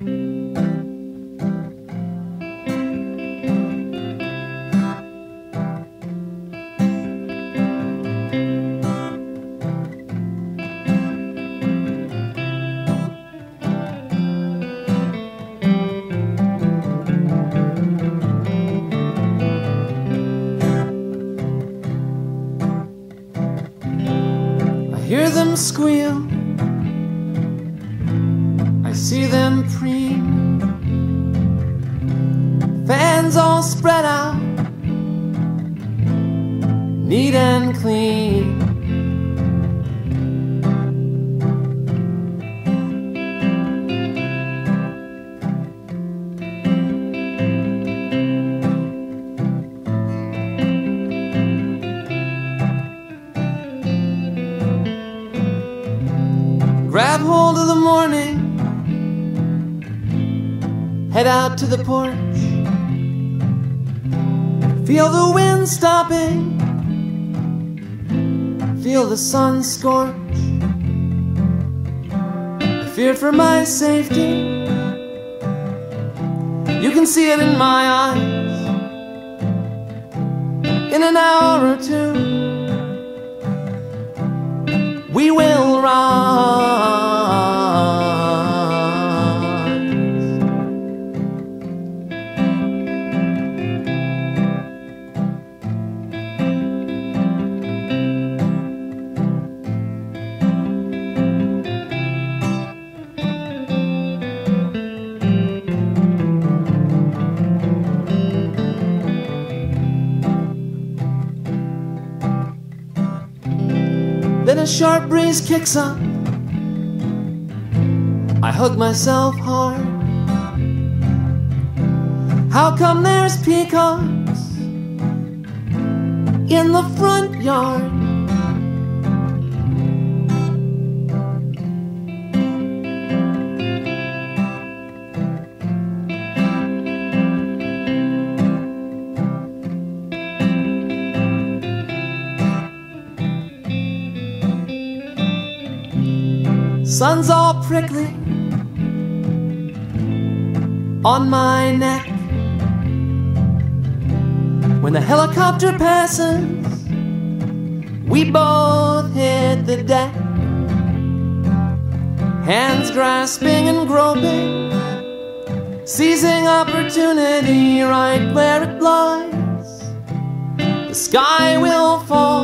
I hear them squeal. See them preen. Fans all spread out, neat and clean. Grab hold of the morning, head out to the porch. Feel the wind stopping, feel the sun scorch. I feared for my safety, you can see it in my eyes. In an hour or two A sharp breeze kicks up. I hug myself hard. How come there's peacocks in the front yard? Sun's all prickly on my neck. When the helicopter passes, we both hit the deck. Hands grasping and groping, seizing opportunity right where it lies. The sky will fall.